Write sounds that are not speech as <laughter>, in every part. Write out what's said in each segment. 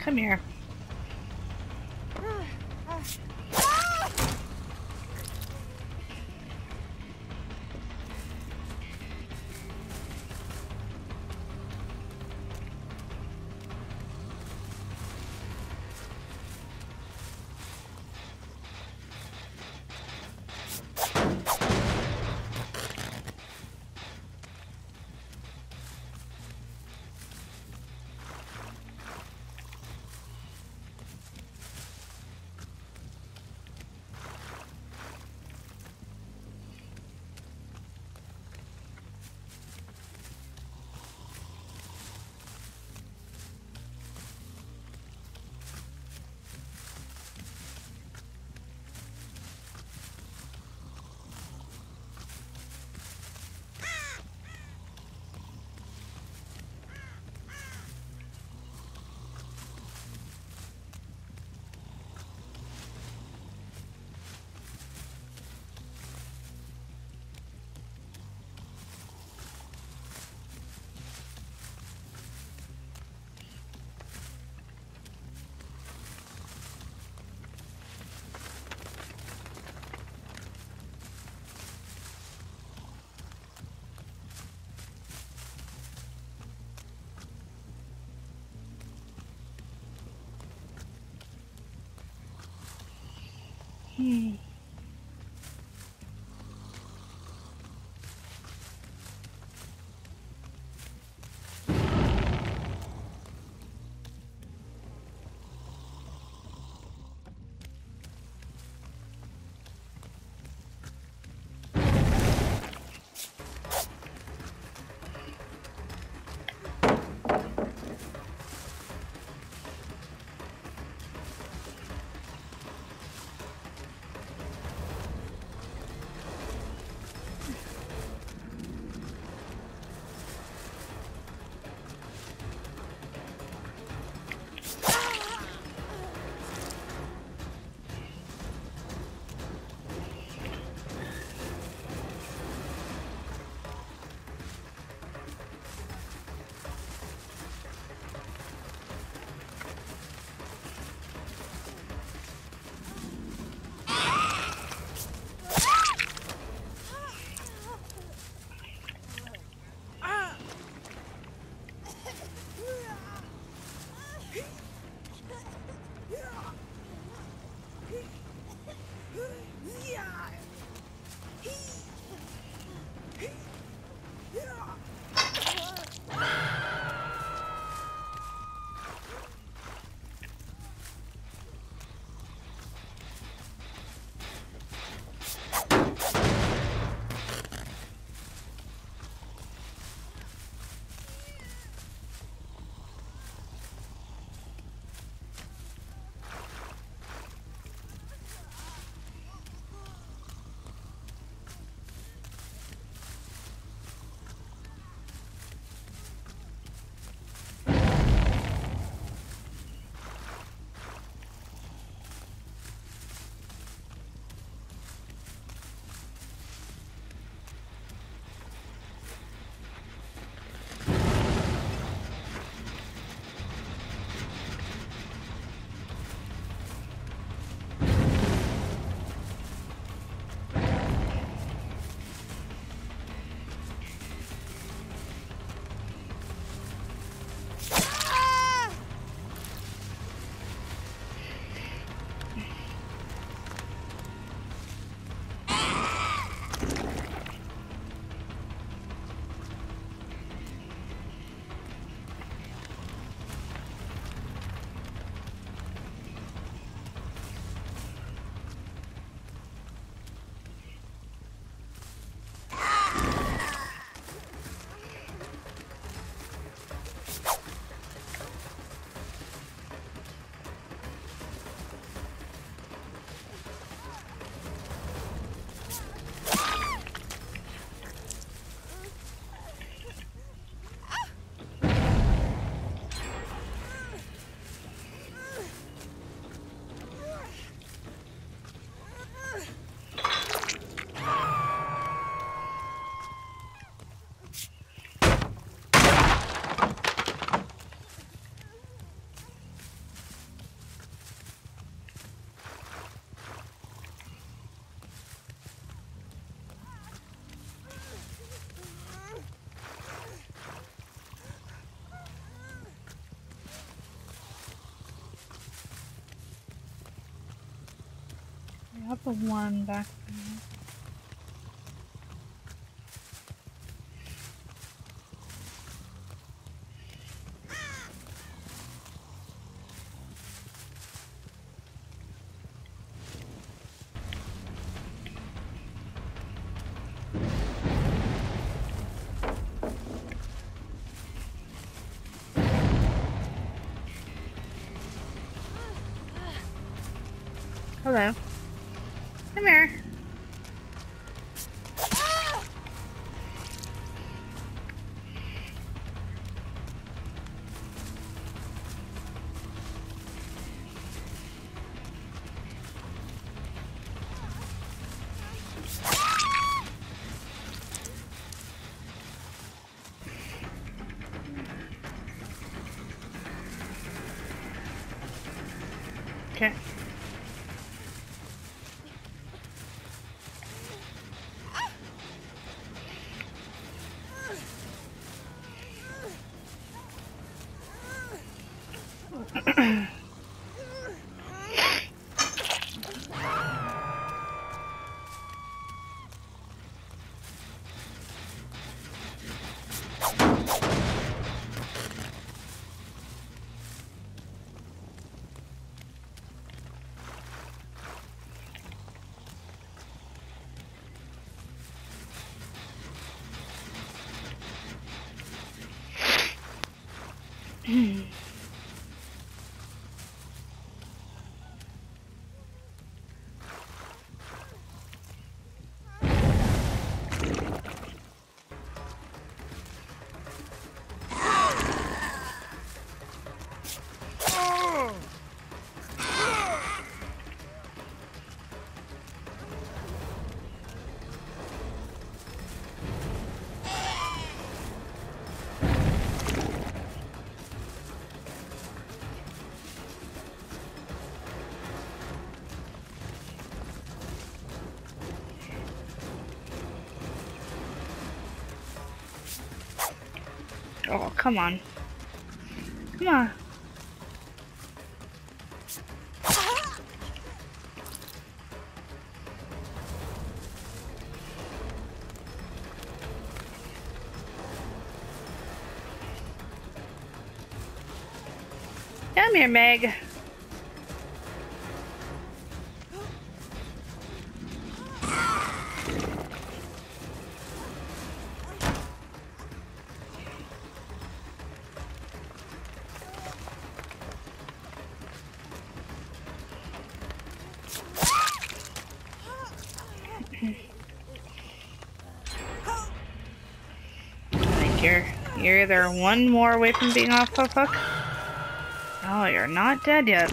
Come here. Hmm. Have the one back there. Hello. Come here. Okay. Come on. Come on. Come here, Meg. You're one more away from being off the hook. Oh, you're not dead yet.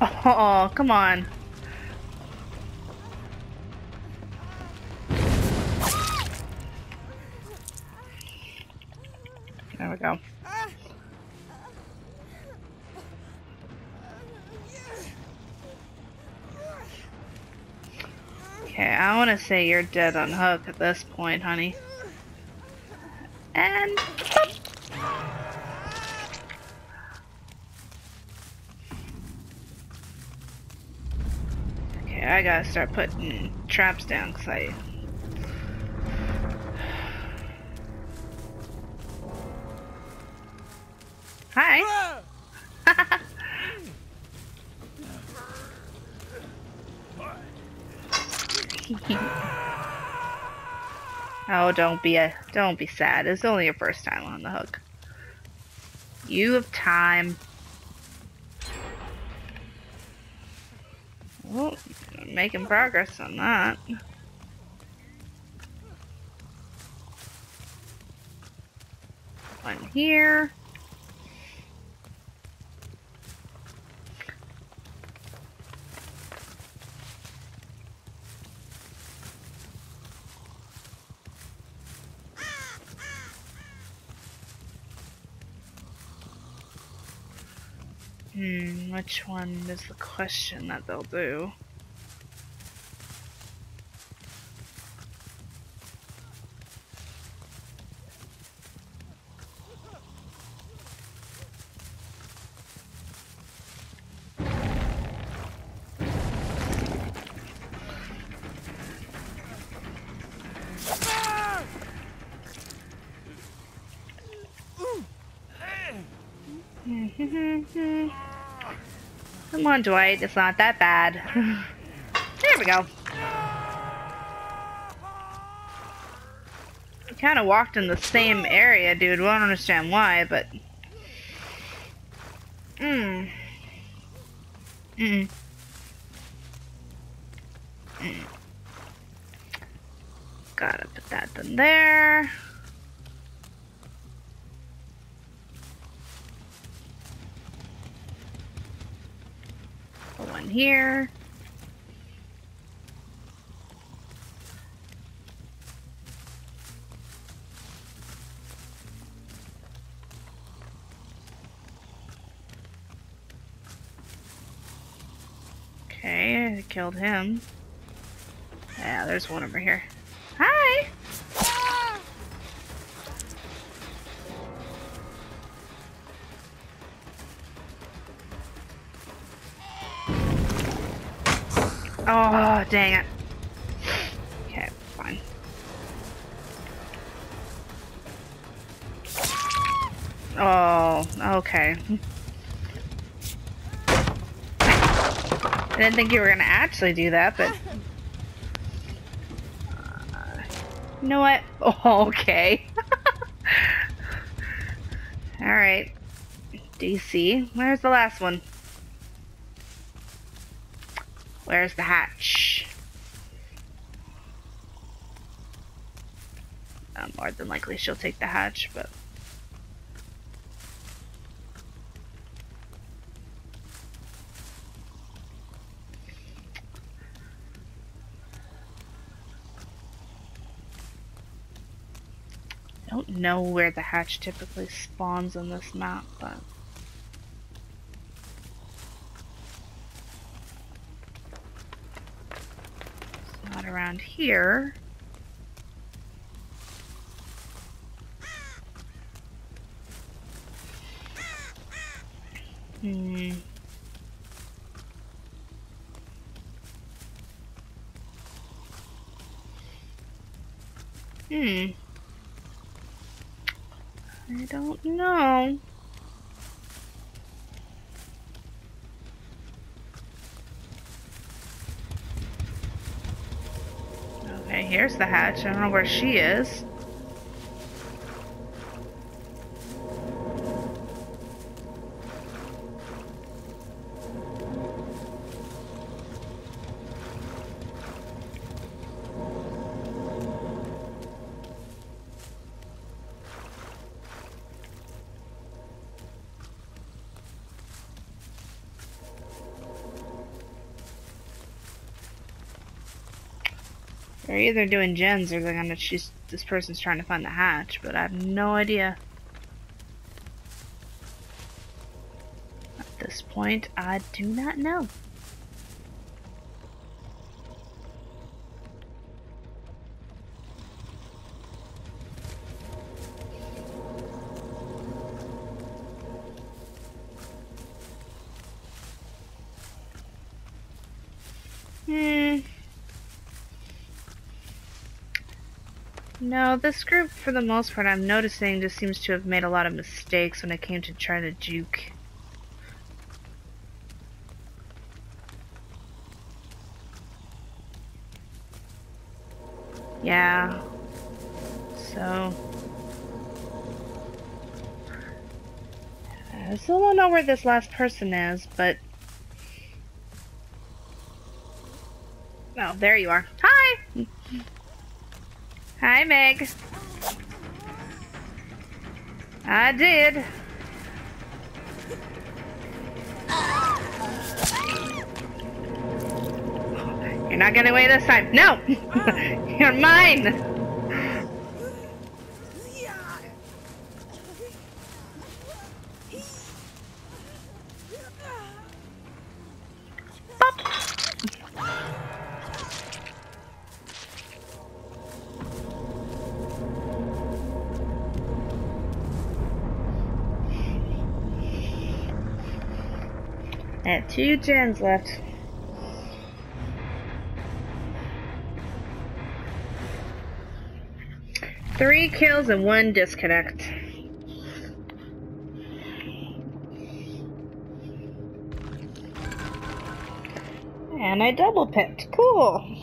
<laughs> Oh, come on. Okay, I want to say you're dead on hook at this point, honey. And okay, I gotta start putting traps down because I. Hi. Oh, don't be a don't be sad. It's only your first time on the hook. You have time. Well, making progress on that. One here. Hmm, which one is the question that they'll do? Come on, Dwight. It's not that bad. <laughs> there we go. We kind of walked in the same area, dude. We don't understand why, but... Mmm. Mm. Mm. Gotta put that in there. Here. Okay, I killed him. Yeah, there's one over here. Hi! Oh, dang it. Okay, fine. Oh, okay. I didn't think you were gonna actually do that, but... Uh, you know what? Oh, <laughs> okay. <laughs> Alright. DC. Where's the last one? Where's the hatch? Uh, more than likely she'll take the hatch, but... I don't know where the hatch typically spawns on this map, but... It's not around here. Hmm. Hmm. I don't know. Okay, here's the hatch. I don't know where she is. They're either doing gens or they're gonna choose this person's trying to find the hatch, but I have no idea. At this point, I do not know. Hmm. No, this group, for the most part, I'm noticing just seems to have made a lot of mistakes when it came to trying to juke. Yeah. So... I still don't know where this last person is, but... Oh, there you are. Hi! Hi, Meg. I did. You're not getting away this time. No! <laughs> You're mine! Have two gens left. Three kills and one disconnect. And I double picked. Cool.